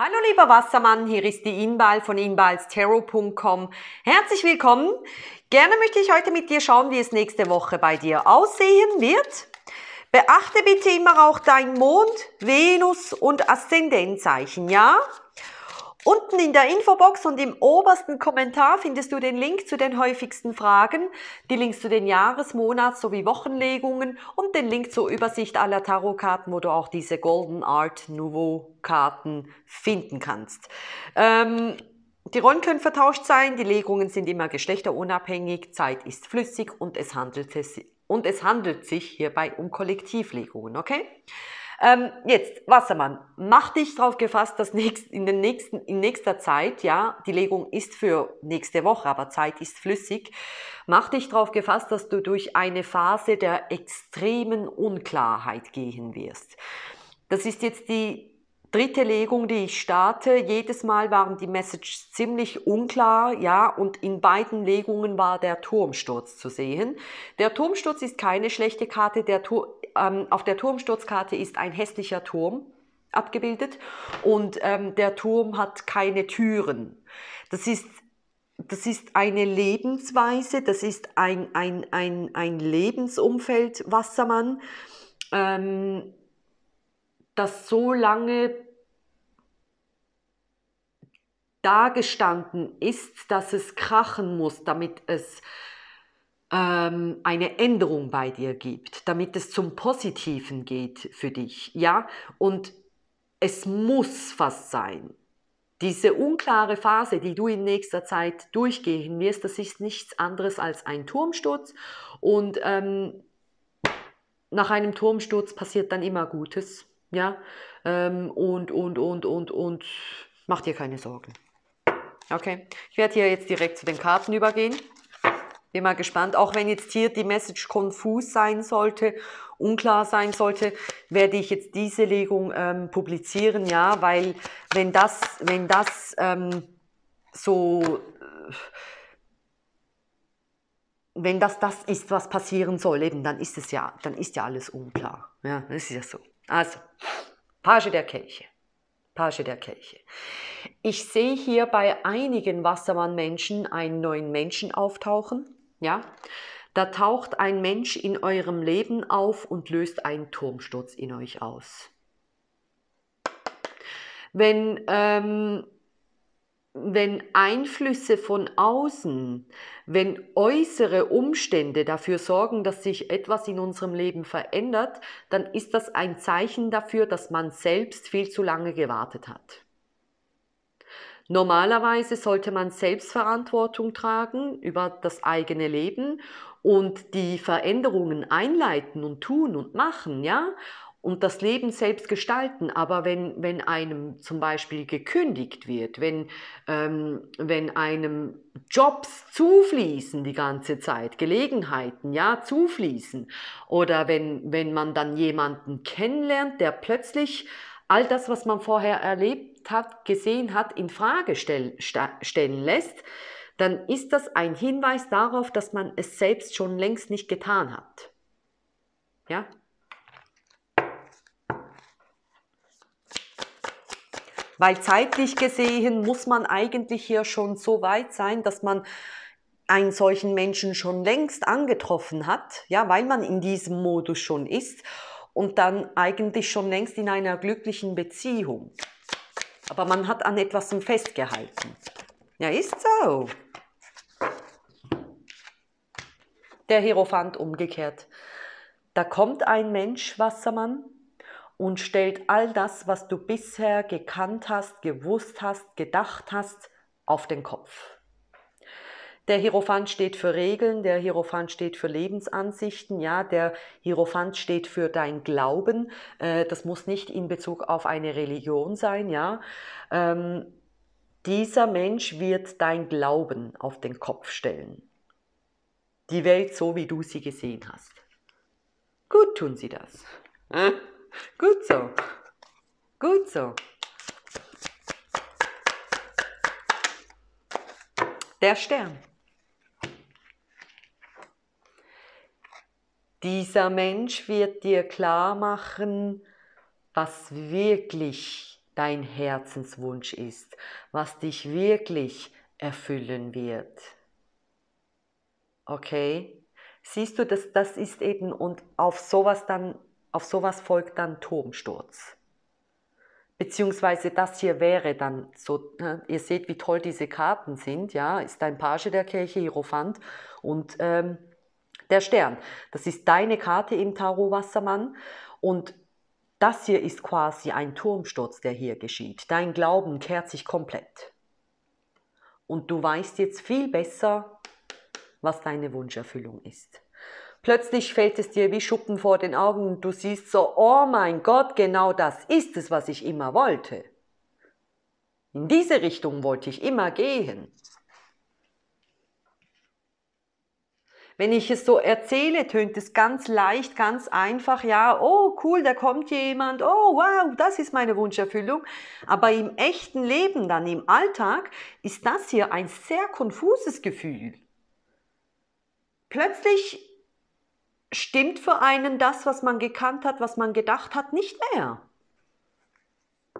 Hallo lieber Wassermann, hier ist die Inbal von inbalsterror.com. Herzlich willkommen. Gerne möchte ich heute mit dir schauen, wie es nächste Woche bei dir aussehen wird. Beachte bitte immer auch dein Mond, Venus und Aszendentzeichen, ja? Unten in der Infobox und im obersten Kommentar findest du den Link zu den häufigsten Fragen, die Links zu den Jahres-, Monats- sowie Wochenlegungen und den Link zur Übersicht aller Tarotkarten, wo du auch diese Golden Art Nouveau Karten finden kannst. Ähm, die Rollen können vertauscht sein, die Legungen sind immer geschlechterunabhängig, Zeit ist flüssig und es handelt, es, und es handelt sich hierbei um Kollektivlegungen, okay? Ähm, jetzt, Wassermann, mach dich darauf gefasst, dass nächst, in, den nächsten, in nächster Zeit, ja, die Legung ist für nächste Woche, aber Zeit ist flüssig, mach dich darauf gefasst, dass du durch eine Phase der extremen Unklarheit gehen wirst. Das ist jetzt die dritte Legung, die ich starte. Jedes Mal waren die Messages ziemlich unklar, ja, und in beiden Legungen war der Turmsturz zu sehen. Der Turmsturz ist keine schlechte Karte, der Tur ähm, auf der Turmsturzkarte ist ein hässlicher Turm abgebildet und ähm, der Turm hat keine Türen. Das ist, das ist eine Lebensweise, das ist ein, ein, ein, ein Lebensumfeld, Wassermann, ähm, das so lange dagestanden ist, dass es krachen muss, damit es ähm, eine Änderung bei dir gibt, damit es zum Positiven geht für dich, ja? Und es muss fast sein. Diese unklare Phase, die du in nächster Zeit durchgehen wirst, das ist nichts anderes als ein Turmsturz und ähm, nach einem Turmsturz passiert dann immer Gutes, ja? Ähm, und, und, und, und, und, mach dir keine Sorgen. Okay, ich werde hier jetzt direkt zu den Karten übergehen. Bin mal gespannt. Auch wenn jetzt hier die Message konfus sein sollte, unklar sein sollte, werde ich jetzt diese Legung ähm, publizieren, ja, weil wenn das, wenn das ähm, so, äh, wenn das das ist, was passieren soll, eben, dann ist es ja, dann ist ja alles unklar. Ja, das ist ja so. Also, Page der Kelche. Page der Kelche. Ich sehe hier bei einigen Wassermann-Menschen einen neuen Menschen auftauchen. Ja? Da taucht ein Mensch in eurem Leben auf und löst einen Turmsturz in euch aus. Wenn, ähm, wenn Einflüsse von außen, wenn äußere Umstände dafür sorgen, dass sich etwas in unserem Leben verändert, dann ist das ein Zeichen dafür, dass man selbst viel zu lange gewartet hat. Normalerweise sollte man Selbstverantwortung tragen über das eigene Leben und die Veränderungen einleiten und tun und machen, ja, und das Leben selbst gestalten. Aber wenn, wenn einem zum Beispiel gekündigt wird, wenn, ähm, wenn einem Jobs zufließen die ganze Zeit, Gelegenheiten, ja, zufließen, oder wenn, wenn man dann jemanden kennenlernt, der plötzlich all das, was man vorher erlebt hat, gesehen hat, in Frage stell, stellen lässt, dann ist das ein Hinweis darauf, dass man es selbst schon längst nicht getan hat. Ja? Weil zeitlich gesehen muss man eigentlich hier schon so weit sein, dass man einen solchen Menschen schon längst angetroffen hat, ja, weil man in diesem Modus schon ist und dann eigentlich schon längst in einer glücklichen Beziehung. Aber man hat an etwas festgehalten. Ja, ist so. Der Hierophant umgekehrt. Da kommt ein Mensch, Wassermann, und stellt all das, was du bisher gekannt hast, gewusst hast, gedacht hast, auf den Kopf. Der Hierophant steht für Regeln, der Hierophant steht für Lebensansichten, ja, der Hierophant steht für dein Glauben. Äh, das muss nicht in Bezug auf eine Religion sein, ja. Ähm, dieser Mensch wird dein Glauben auf den Kopf stellen. Die Welt so, wie du sie gesehen hast. Gut tun sie das. Äh? Gut so. Gut so. Der Stern. Dieser Mensch wird dir klar machen, was wirklich dein Herzenswunsch ist, was dich wirklich erfüllen wird. Okay? Siehst du, das, das ist eben, und auf sowas dann, auf sowas folgt dann Turmsturz. Beziehungsweise das hier wäre dann so, ne? ihr seht, wie toll diese Karten sind, ja, ist ein Page der Kirche, Hierophant und ähm, der Stern. Das ist deine Karte im Tarot Wassermann und das hier ist quasi ein Turmsturz, der hier geschieht. Dein Glauben kehrt sich komplett. Und du weißt jetzt viel besser, was deine Wunscherfüllung ist. Plötzlich fällt es dir wie Schuppen vor den Augen und du siehst so, oh mein Gott, genau das ist es, was ich immer wollte. In diese Richtung wollte ich immer gehen. Wenn ich es so erzähle, tönt es ganz leicht, ganz einfach, ja, oh cool, da kommt jemand, oh wow, das ist meine Wunscherfüllung. Aber im echten Leben, dann im Alltag, ist das hier ein sehr konfuses Gefühl. Plötzlich stimmt für einen das, was man gekannt hat, was man gedacht hat, nicht mehr.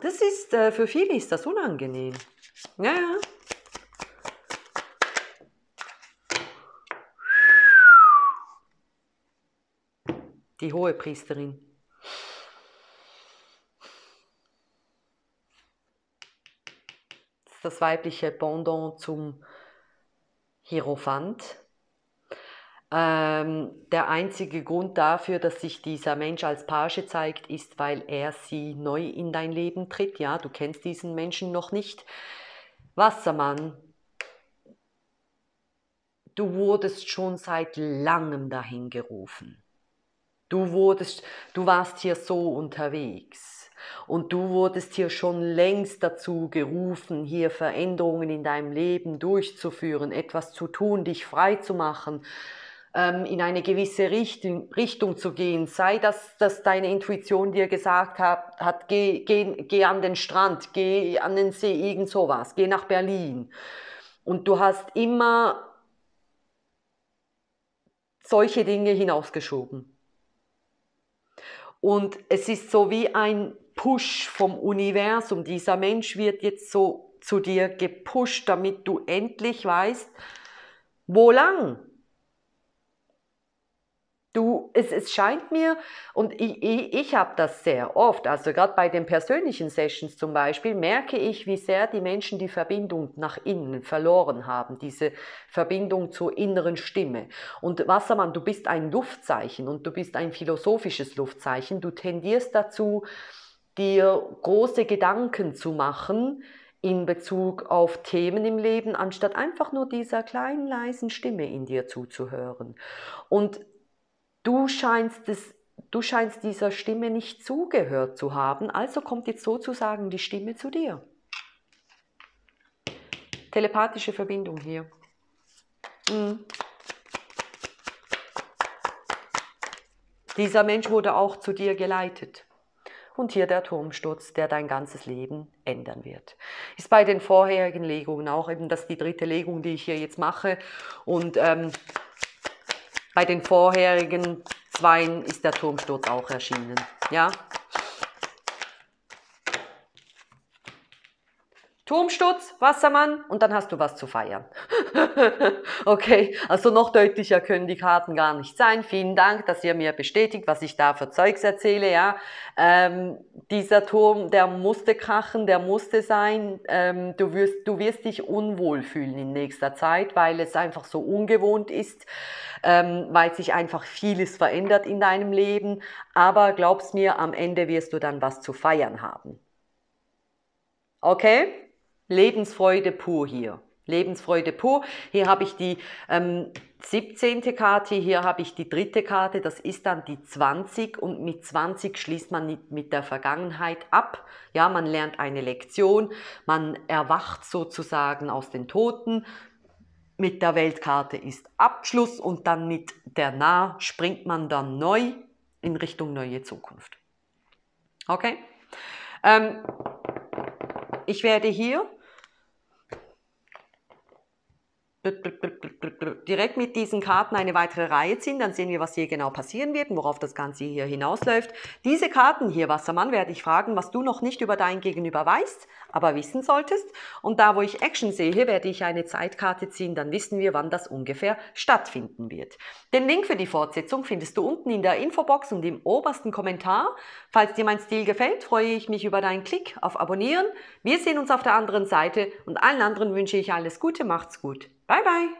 Das ist, äh, für viele ist das unangenehm. Ja, ja. Die hohe Priesterin. Das ist das weibliche Pendant zum Hierophant. Ähm, der einzige Grund dafür, dass sich dieser Mensch als Page zeigt, ist, weil er sie neu in dein Leben tritt. Ja, du kennst diesen Menschen noch nicht. Wassermann, du wurdest schon seit langem dahin gerufen. Du wurdest, du warst hier so unterwegs und du wurdest hier schon längst dazu gerufen, hier Veränderungen in deinem Leben durchzuführen, etwas zu tun, dich frei zu machen, ähm, in eine gewisse Richtung, Richtung zu gehen. Sei das, dass deine Intuition dir gesagt hat, hat geh, geh, geh an den Strand, geh an den See, irgend sowas, geh nach Berlin. Und du hast immer solche Dinge hinausgeschoben. Und es ist so wie ein Push vom Universum. Dieser Mensch wird jetzt so zu dir gepusht, damit du endlich weißt, wo lang? Du, es, es scheint mir, und ich, ich, ich habe das sehr oft, also gerade bei den persönlichen Sessions zum Beispiel, merke ich, wie sehr die Menschen die Verbindung nach innen verloren haben, diese Verbindung zur inneren Stimme. Und Wassermann, du bist ein Luftzeichen und du bist ein philosophisches Luftzeichen. Du tendierst dazu, dir große Gedanken zu machen, in Bezug auf Themen im Leben, anstatt einfach nur dieser kleinen leisen Stimme in dir zuzuhören. Und du scheinst, es, du scheinst dieser Stimme nicht zugehört zu haben, also kommt jetzt sozusagen die Stimme zu dir. Telepathische Verbindung hier. Mhm. Dieser Mensch wurde auch zu dir geleitet. Und hier der Turmsturz, der dein ganzes Leben ändern wird. Ist bei den vorherigen Legungen auch eben das die dritte Legung, die ich hier jetzt mache. Und ähm, bei den vorherigen Zweien ist der Turmsturz auch erschienen. Ja? Turmsturz, Wassermann und dann hast du was zu feiern. okay, also noch deutlicher können die Karten gar nicht sein. Vielen Dank, dass ihr mir bestätigt, was ich da für Zeugs erzähle. Ja, ähm, dieser Turm, der musste krachen, der musste sein. Ähm, du, wirst, du wirst dich unwohl fühlen in nächster Zeit, weil es einfach so ungewohnt ist, ähm, weil sich einfach vieles verändert in deinem Leben. Aber glaub's mir, am Ende wirst du dann was zu feiern haben. Okay? Lebensfreude pur hier. Lebensfreude pur. Hier habe ich die ähm, 17. Karte, hier habe ich die dritte Karte, das ist dann die 20 und mit 20 schließt man mit der Vergangenheit ab. Ja, man lernt eine Lektion, man erwacht sozusagen aus den Toten. Mit der Weltkarte ist Abschluss und dann mit der Nah springt man dann neu in Richtung neue Zukunft. Okay? Ähm, ich werde hier direkt mit diesen Karten eine weitere Reihe ziehen, dann sehen wir, was hier genau passieren wird und worauf das Ganze hier hinausläuft. Diese Karten hier, Wassermann, werde ich fragen, was du noch nicht über dein Gegenüber weißt, aber wissen solltest. Und da, wo ich Action sehe, werde ich eine Zeitkarte ziehen, dann wissen wir, wann das ungefähr stattfinden wird. Den Link für die Fortsetzung findest du unten in der Infobox und im obersten Kommentar. Falls dir mein Stil gefällt, freue ich mich über deinen Klick auf Abonnieren. Wir sehen uns auf der anderen Seite und allen anderen wünsche ich alles Gute, macht's gut. Bye bye.